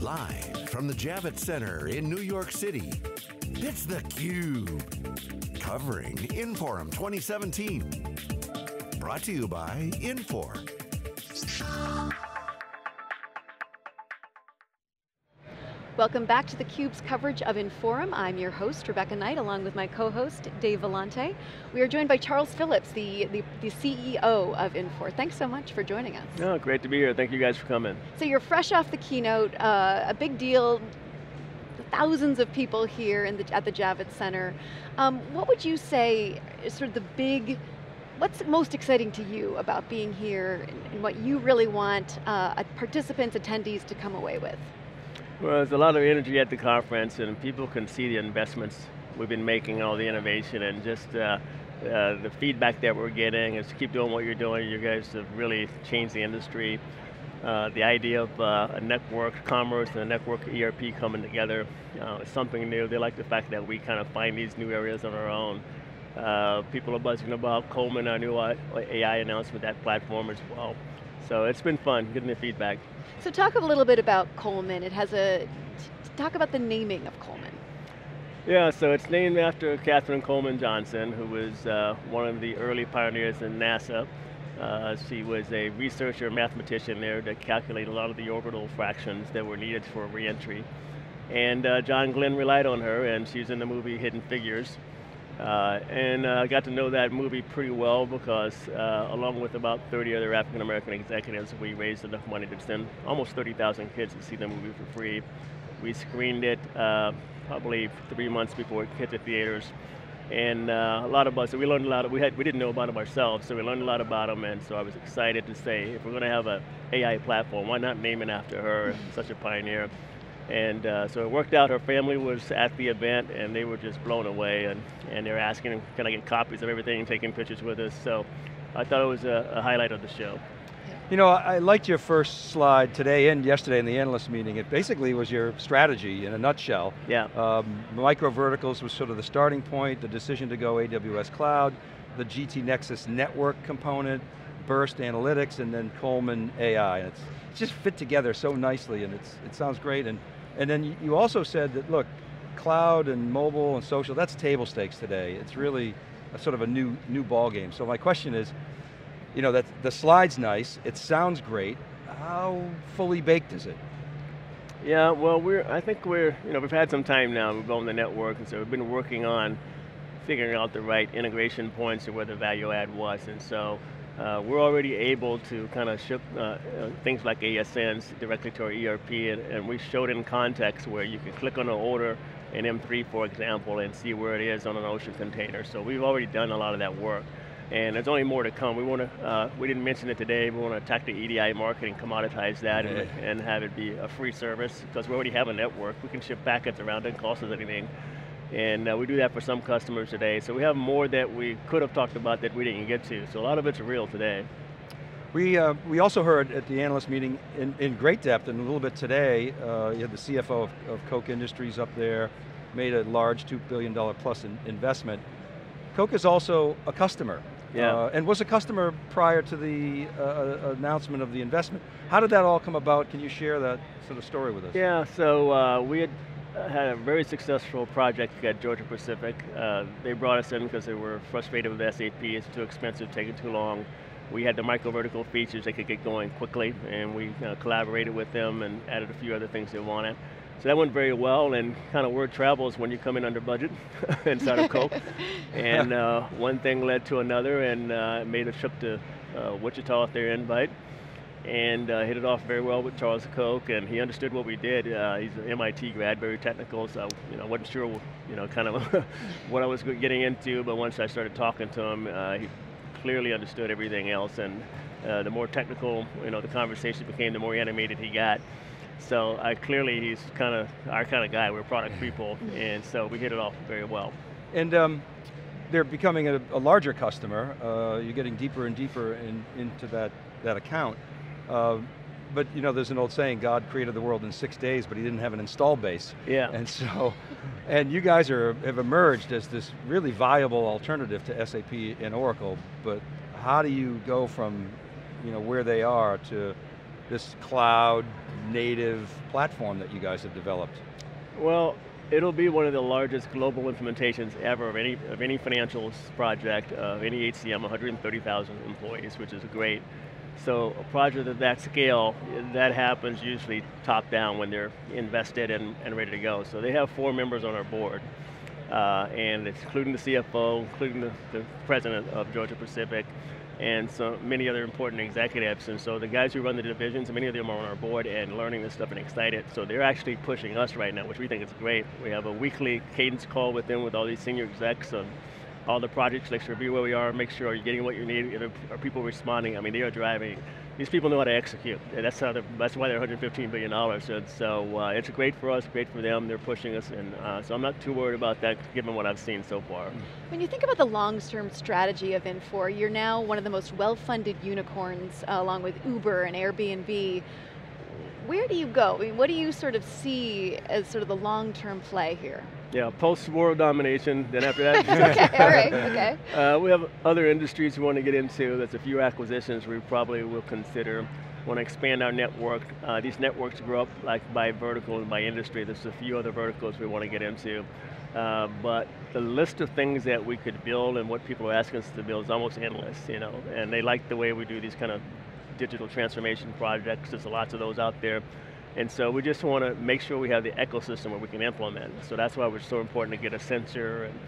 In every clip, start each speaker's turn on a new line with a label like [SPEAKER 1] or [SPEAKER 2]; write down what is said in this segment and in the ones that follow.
[SPEAKER 1] Live from the Javits Center in New York City, it's theCUBE. Covering Inforum 2017. Brought to you by Infor.
[SPEAKER 2] Welcome back to theCUBE's coverage of Inforum. I'm your host, Rebecca Knight, along with my co-host, Dave Vellante. We are joined by Charles Phillips, the, the, the, CEO of Infor. Thanks so much for joining us.
[SPEAKER 3] No, great to be here. Thank you guys for coming.
[SPEAKER 2] So you're fresh off the keynote, uh, a big deal, thousands of people here the, at the Javits Center. Um, what would you say is sort of the big, what's most exciting to you about being here and, and what you really want uh, participants, attendees to come away with?
[SPEAKER 3] Well, there's a lot of energy at the conference and people can see the investments we've been making, all the innovation and just uh, uh, the feedback that we're getting is keep doing what you're doing. You guys have really changed the industry. Uh, the idea of uh, a network commerce and a network ERP coming together uh, is something new. They like the fact that we kind of find these new areas on our own. Uh, people are buzzing about Coleman, our new AI announcement, with that platform as well. So it's been fun getting the feedback.
[SPEAKER 2] So talk a little bit about Coleman. It has a, talk about the naming of Coleman.
[SPEAKER 3] Yeah, so it's named after Katherine Coleman Johnson, who was uh, one of the early pioneers in NASA. Uh, she was a researcher, mathematician there that calculated a lot of the orbital fractions that were needed for reentry. And uh, John Glenn relied on her, and she's in the movie Hidden Figures. Uh, and I uh, got to know that movie pretty well because uh, along with about 30 other African American executives, we raised enough money to send almost 30,000 kids to see the movie for free. We screened it uh, probably three months before it hit the theaters. And uh, a lot of us, So we learned a lot, of, we, had, we didn't know about them ourselves, so we learned a lot about them, and so I was excited to say, if we're going to have an AI platform, why not name it after her, such a pioneer. And uh, so it worked out, her family was at the event and they were just blown away and, and they're asking, can I get copies of everything and taking pictures with us? So I thought it was a, a highlight of the show.
[SPEAKER 4] You know, I liked your first slide today and yesterday in the analyst meeting. It basically was your strategy in a nutshell.
[SPEAKER 3] Yeah. Um,
[SPEAKER 4] micro verticals was sort of the starting point, the decision to go AWS Cloud, the GT Nexus network component, Birst Analytics, and then Coleman AI. And it's, it's just fit together so nicely and it's, it sounds great. And and then you also said that, look, cloud and mobile and social, that's table stakes today. It's really a sort of a new, new ball game. So my question is, you know, that the slide's nice, it sounds great, how fully baked is it?
[SPEAKER 3] Yeah, well, we're, I think we're, you know, we've had some time now, we've owned the network, and so we've been working on figuring out the right integration points and where the value add was, and so uh, we're already able to kind of ship uh, uh, things like ASNs directly to our ERP, and, and, we showed in context where you can click on an order in M3, for example, and see where it is on an ocean container. So we've already done a lot of that work. And there's only more to come. We want to, uh, we didn't mention it today, we want to attack the EDI market and commoditize that, and, and have it be a free service, because we already have a network. We can ship packets around, it doesn't cost us anything. And uh, we do that for some customers today. So we have more that we could have talked about that we didn't get to. So a lot of it's real today.
[SPEAKER 4] We, uh, we also heard at the analyst meeting in, in great depth and a little bit today, uh, you had the CFO of, of Koch Industries up there, made a large $2 billion plus in investment. Koch is also a customer.
[SPEAKER 3] Yeah. Uh,
[SPEAKER 4] and was a customer prior to the uh, uh, announcement of the investment. How did that all come about? Can you share that sort of story with us?
[SPEAKER 3] Yeah, so uh, we had had a very successful project at Georgia Pacific. Uh, they brought us in because they were frustrated with SAP, it's too expensive, taking too long. We had the micro vertical features they could get going quickly, and we uh, collaborated with them and added a few other things they wanted. So that went very well, and kind of word travels when you come in under budget inside of Koch. and uh, one thing led to another, and uh, made a trip to uh, Wichita at their invite and uh, hit it off very well with Charles Koch, and he understood what we did. Uh, he's an MIT grad, very technical, so you know, wasn't sure, you know, kind of what I was getting into, but once I started talking to him, uh, he clearly understood everything else, and uh, the more technical, you know, the conversation became, the more animated he got. So I clearly, he's kind of our kind of guy. We're product people, and so we hit it off very well.
[SPEAKER 4] And um, they're becoming a, a larger customer. Uh, you're getting deeper and deeper in, into that that account. Uh, but you know, there's an old saying, God created the world in six days, but he didn't have an install base.
[SPEAKER 3] Yeah.
[SPEAKER 4] And so, and you guys are, have emerged as this really viable alternative to SAP and Oracle, but how do you go from you know, where they are to this cloud native platform that you guys have developed?
[SPEAKER 3] Well, it'll be one of the largest global implementations ever of any, of any financials project, of any HCM, 130,000 employees, which is great. So a project of that scale, that happens usually top down when they're invested and, and ready to go. So they have four members on our board, uh, and it's including the CFO, including the, the president of Georgia Pacific, and so many other important executives. And so the guys who run the divisions, many of them are on our board and learning this stuff and excited. So they're actually pushing us right now, which we think is great. We have a weekly cadence call with them with all these senior execs all the projects, let's review where we are, make sure you're getting what you need, are people responding? I mean, they are driving. These people know how to execute. That's, how that's why they're $115 billion. And so uh, it's great for us, great for them, they're pushing us, and uh, so I'm not too worried about that given what I've seen so far.
[SPEAKER 2] When you think about the long-term strategy of Infor, you're now one of the most well-funded unicorns uh, along with Uber and Airbnb where do you go? I mean, what do you sort of see as sort of the long-term play here?
[SPEAKER 3] Yeah, post-world domination, then after that.
[SPEAKER 2] okay, all right, okay.
[SPEAKER 3] Uh, we have other industries we want to get into. There's a few acquisitions we probably will consider. We Want to expand our network. Uh, these networks grow up like by vertical and by industry. There's a few other verticals we want to get into. Uh, but the list of things that we could build and what people are asking us to build is almost endless, you know, and they like the way we do these kind of digital transformation projects. There's lots of those out there. And so we just want to make sure we have the ecosystem where we can implement. So that's why it's so important to get Accenture and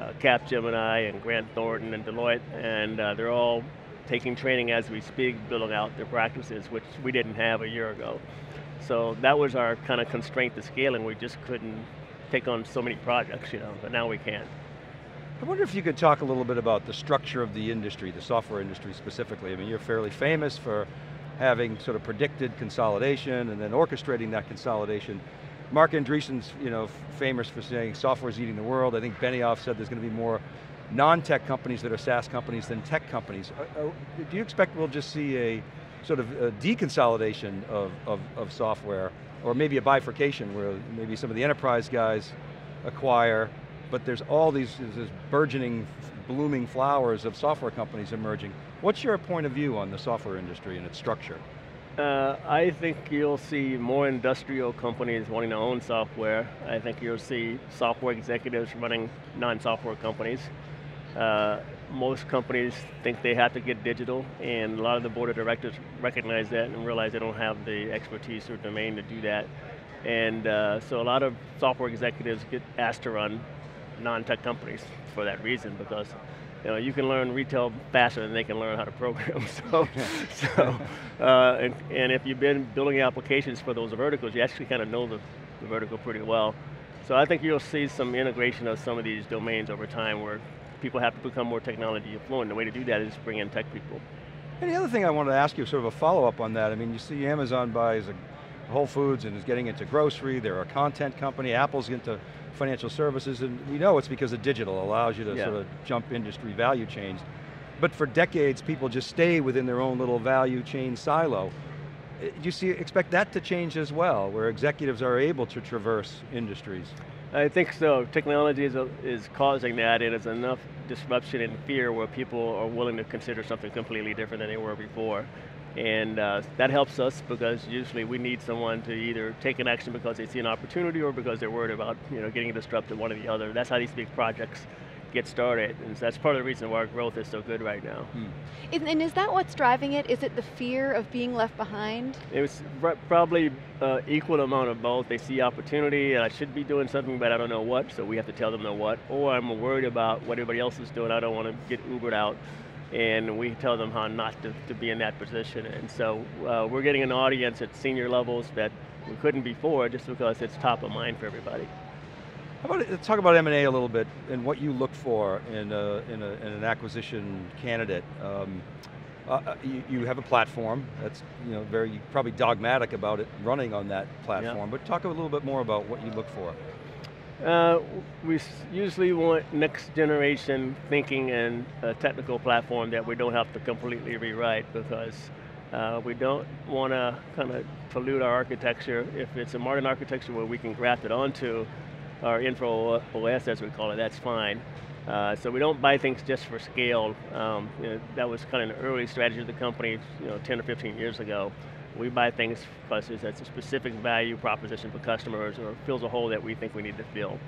[SPEAKER 3] uh, Capgemini and Grant Thornton and Deloitte, and uh, they're all taking training as we speak, building out their practices, which we didn't have a year ago. So that was our kind of constraint to scaling. We just couldn't take on so many projects, you know, but now we can.
[SPEAKER 4] I wonder if you could talk a little bit about the structure of the industry, the software industry specifically. I mean, you're fairly famous for having sort of predicted consolidation and then orchestrating that consolidation. Marc Andreessen's you know, famous for saying software's eating the world. I think Benioff said there's going to be more non-tech companies that are SaaS companies than tech companies. Uh, uh, do you expect we'll just see a sort of a deconsolidation of, of, of software, or maybe a bifurcation where maybe some of the enterprise guys acquire but there's all these, burgeoning, blooming flowers of software companies emerging. What's your point of view on the software industry and its structure?
[SPEAKER 3] Uh, I think you'll see more industrial companies wanting to own software. I think you'll see software executives running non-software companies. Uh, most companies think they have to get digital, and a lot of the board of directors recognize that and realize they don't have the expertise or domain to do that. And uh, so a lot of software executives get asked to run non-tech companies for that reason because you know, you can learn retail faster than they can learn how to program. So, so uh, and, and, if you've been building applications for those verticals, you actually kind of know the, the, vertical pretty well. So I think you'll see some integration of some of these domains over time where people have to become more technology fluent. The way to do that is bring in tech people.
[SPEAKER 4] And the other thing I wanted to ask you, sort of a follow-up on that, I mean, you see Amazon buys a Whole Foods and is getting into grocery, they're a content company, Apple's into financial services, and we know it's because of digital, allows you to yeah. sort of jump industry value chains. But for decades, people just stay within their own little value chain silo. Uh, do you see, expect that to change as well, where executives are able to traverse industries?
[SPEAKER 3] I think so. Technology is, a, is causing that, and it's enough disruption and fear where people are willing to consider something completely different than they were before. And uh, that helps us because usually we need someone to either take an action because they see an opportunity or because they're worried about you know, getting disrupted, one or the other. That's how these big projects get started. And so that's part of the reason why our growth is so good right now.
[SPEAKER 2] Hmm. And is that what's driving it? Is it the fear of being left behind?
[SPEAKER 3] It was probably uh, equal amount of both. They see opportunity, and I should be doing something, but I don't know what, so we have to tell them the what. Or I'm worried about what everybody else is doing, I don't want to get Ubered out and we tell them how not to, to be in that position. And so uh, we're getting an audience at senior levels that we couldn't before just because it's top of mind for everybody.
[SPEAKER 4] How about, let's talk about M&A a little bit and what you look for in, a, in, a, in an acquisition candidate. Um, uh, uh, you, you, have a platform that's you know very probably dogmatic about it running on that platform, yeah. but talk a little bit more about what you look for.
[SPEAKER 3] Uh, we usually want next generation thinking and a technical platform that we don't have to completely rewrite because uh, we don't want to kind of pollute our architecture. If it's a modern architecture where we can graft it onto our Infor OS as we call it, that's fine. Uh, so we don't buy things just for scale. Um, you know, that was kind of an early strategy of the company you know, 10 or 15 years ago. We buy things because that's a specific value proposition for customers or fills a hole that we think we need to fill.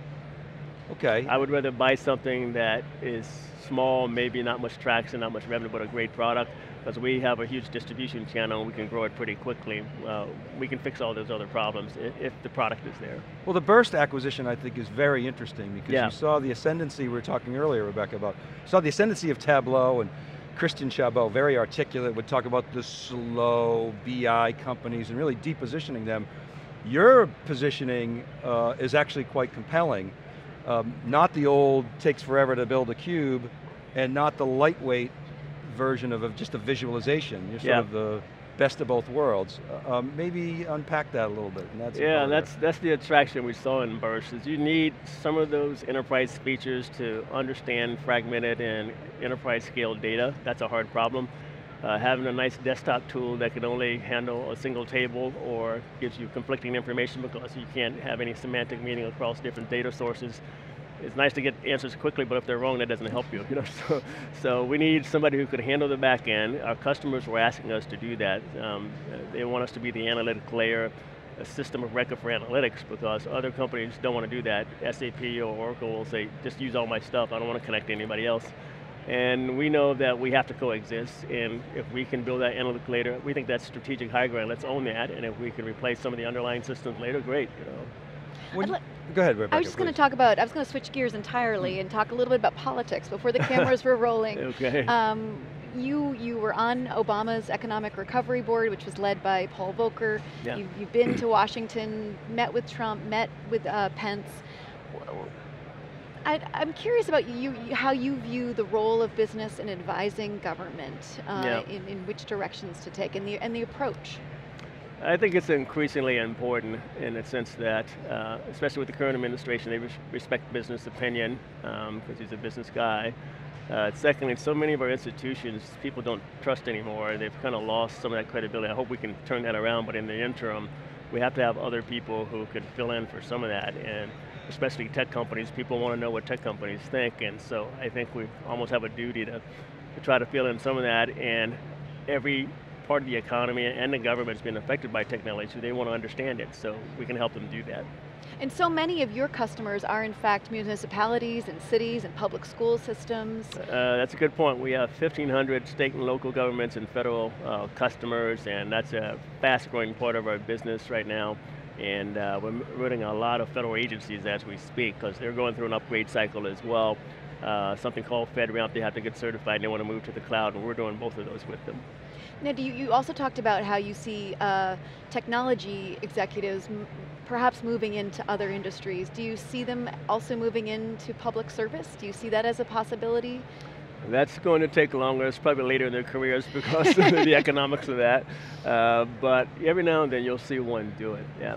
[SPEAKER 4] Okay.
[SPEAKER 3] I would rather buy something that is small, maybe not much traction, not much revenue, but a great product, because we have a huge distribution channel, we can grow it pretty quickly. Uh, we can fix all those other problems if, if, the product is there.
[SPEAKER 4] Well, the Birst acquisition I think is very interesting because
[SPEAKER 3] yeah.
[SPEAKER 4] you saw the ascendancy, we were talking earlier, Rebecca, about, saw the ascendancy of Tableau and Christian Chabot, very articulate, would talk about the slow BI companies and really depositioning them. Your positioning uh, is actually quite compelling. Um, not the old, takes forever to build a cube, and not the lightweight version of a, just a visualization. You're sort
[SPEAKER 3] yeah.
[SPEAKER 4] of the best of both worlds. Uh, um, maybe unpack that a little bit. And that's
[SPEAKER 3] yeah, that's that's the attraction we saw in Birst. Is you need some of those enterprise features to understand fragmented and enterprise scale data. That's a hard problem. Uh, having a nice desktop tool that can only handle a single table or gives you conflicting information because you can't have any semantic meaning across different data sources it's nice to get answers quickly, but if they're wrong, that doesn't help you. you know? so, so we need somebody who could handle the back end. Our customers were asking us to do that. Um, they want us to be the analytic layer, a system of record for analytics because other companies don't want to do that. SAP or Oracle will say, just use all my stuff, I don't want to connect to anybody else. And we know that we have to coexist, and if we can build that analytic layer, we think that's strategic high ground, let's own that, and if we can replace some of the underlying systems later, great. You know.
[SPEAKER 4] Go ahead, Rebecca,
[SPEAKER 2] I was just going to talk about, I was going to switch gears entirely and talk a little bit about politics before the cameras were rolling.
[SPEAKER 3] Okay.
[SPEAKER 2] Um, you, you were on Obama's Economic Recovery Board, which was led by Paul Volcker.
[SPEAKER 3] Yeah.
[SPEAKER 2] You've, you've been to Washington, met with Trump, met with uh, Pence. I, am curious about you, how you view the role of business in advising government, uh,
[SPEAKER 3] yeah.
[SPEAKER 2] in, in which directions to take, and the, and the approach.
[SPEAKER 3] I think it's increasingly important in the sense that, uh, especially with the current administration, they res respect business opinion because um, he's a business guy. Uh, secondly, so many of our institutions, people don't trust anymore. They've kind of lost some of that credibility. I hope we can turn that around, but in the interim, we have to have other people who can fill in for some of that. And especially tech companies, people want to know what tech companies think. And so I think we almost have a duty to, to try to fill in some of that. And every part of the economy and the government's been affected by technology, so they want to understand it, so we can help them do that.
[SPEAKER 2] And so many of your customers are in fact municipalities and cities and public school systems.
[SPEAKER 3] Uh, that's a good point. We have 1,500 state and local governments and federal uh, customers, and that's a fast growing part of our business right now. And uh, we're running a lot of federal agencies as we speak, because they're going through an upgrade cycle as well. Uh, something called FedRAMP, they have to get certified and they want to move to the cloud, and we're doing both of those with them.
[SPEAKER 2] Now, you, you, also talked about how you see uh, technology executives perhaps moving into other industries. Do you see them also moving into public service? Do you see that as a possibility?
[SPEAKER 3] That's going to take longer. It's probably later in their careers because of the economics of that. Uh, but every now and then you'll see one do it, yeah.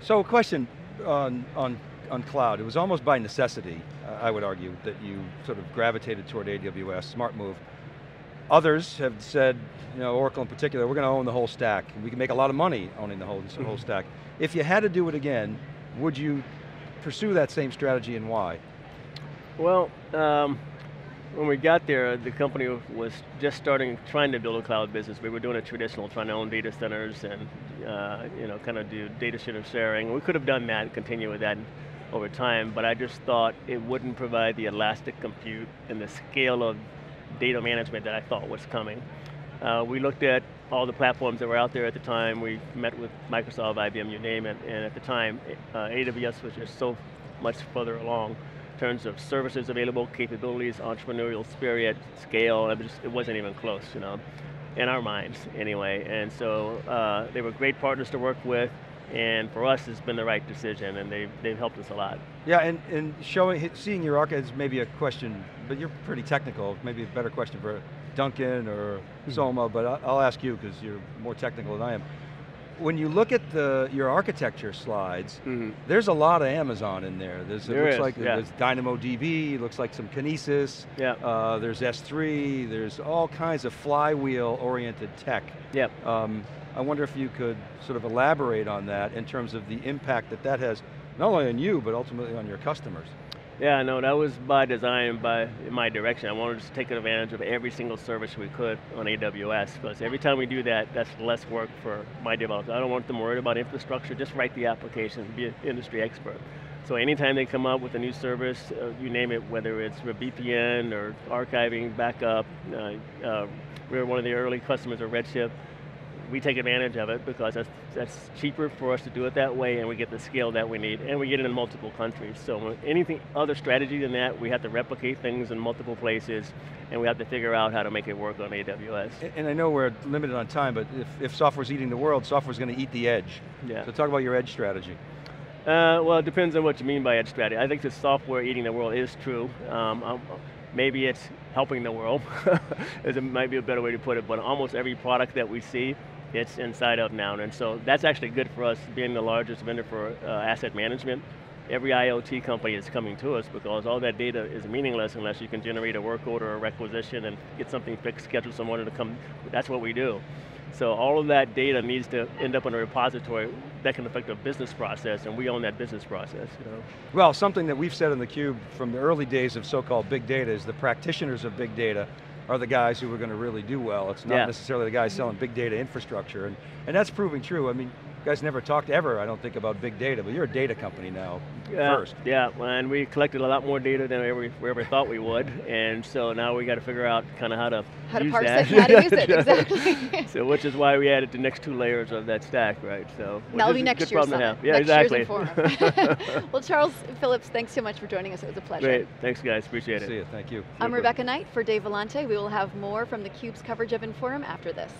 [SPEAKER 4] So a question on, on, on cloud. It was almost by necessity, I would argue, that you sort of gravitated toward AWS, smart move. Others have said, you know, Oracle in particular, we're going to own the whole stack. We can make a lot of money owning the whole, the whole stack. If you had to do it again, would you pursue that same strategy and why?
[SPEAKER 3] Well, um, when we got there, the company was just starting, trying to build a cloud business. We were doing a traditional, trying to own data centers and, uh, you know, kind of do data center sharing. We could have done that and continue with that over time, but I just thought it wouldn't provide the elastic compute and the scale of data management that I thought was coming. Uh, we looked at all the platforms that were out there at the time. We met with Microsoft, IBM, you name it, and at the time, uh, AWS was just so much further along in terms of services available, capabilities, entrepreneurial spirit, scale, it, just, it wasn't even close, you know, in our minds anyway. And so uh, they were great partners to work with, and for us, it's been the right decision, and they've, they've helped us a lot.
[SPEAKER 4] Yeah, and, and showing, seeing your arc is maybe a question, but you're pretty technical, maybe a better question for Duncan or mm -hmm. Soma, but I'll ask you because you're more technical than I am. When you look at the your architecture slides, mm -hmm. there's a lot of Amazon in there. There's,
[SPEAKER 3] there
[SPEAKER 4] it looks
[SPEAKER 3] is,
[SPEAKER 4] like
[SPEAKER 3] yeah.
[SPEAKER 4] there's DynamoDB, looks like some Kinesis,
[SPEAKER 3] yeah.
[SPEAKER 4] Uh, there's S3, there's all kinds of flywheel-oriented tech.
[SPEAKER 3] Yep.
[SPEAKER 4] Um, I wonder if you could sort of elaborate on that in terms of the impact that that has, not only on you, but ultimately on your customers.
[SPEAKER 3] Yeah, no, that was by design, by my direction. I wanted to take advantage of every single service we could on AWS, because every time we do that, that's less work for my developers. I don't want them worried about infrastructure, just write the application, be an industry expert. So anytime they come up with a new service, uh, you name it, whether it's VPN or archiving, backup, uh, uh, we're one of the early customers of Redshift, we take advantage of it because that's, that's cheaper for us to do it that way and we get the scale that we need and we get it in multiple countries. So anything other strategy than that, we have to replicate things in multiple places and we have to figure out how to make it work on AWS.
[SPEAKER 4] And I know we're limited on time, but if, if software's eating the world, software's going to eat the edge.
[SPEAKER 3] Yeah.
[SPEAKER 4] So talk about your edge strategy.
[SPEAKER 3] Uh, well, it depends on what you mean by edge strategy. I think the software eating the world is true. Um, um maybe it's helping the world, as it might be a better way to put it, but almost every product that we see it's inside of now, And so that's actually good for us, being the largest vendor for uh, asset management. Every IoT company is coming to us because all that data is meaningless unless you can generate a work order or a requisition and get something fixed, schedule someone to come, that's what we do. So all of that data needs to end up in a repository that can affect a business process, and we own that business process. You know?
[SPEAKER 4] Well, something that we've said in theCUBE from the early days of so-called big data is the practitioners of big data are the guys who are going to really do well. It's not yeah. necessarily the guys selling big data infrastructure, and, and that's proving true. I mean, guys never talked ever, I don't think, about big data, but you're a data company now,
[SPEAKER 3] yeah,
[SPEAKER 4] first.
[SPEAKER 3] Yeah, and we collected a lot more data than we ever, we ever thought we would, and so now we got to figure out kind of how to
[SPEAKER 2] how
[SPEAKER 3] use
[SPEAKER 2] to parse
[SPEAKER 3] that.
[SPEAKER 2] it, how to use it, exactly.
[SPEAKER 3] so which is why we added the next two layers of that stack, right? So
[SPEAKER 2] that'll be next year's
[SPEAKER 3] summit.
[SPEAKER 2] Yeah,
[SPEAKER 3] next
[SPEAKER 2] exactly. well, Charles Phillips, thanks so much for joining us. It was a pleasure.
[SPEAKER 3] Great, thanks guys, appreciate it.
[SPEAKER 4] See you, thank you.
[SPEAKER 2] I'm Rebecca Knight for Dave Vellante. We will have more from theCUBE's coverage of Inforum after this.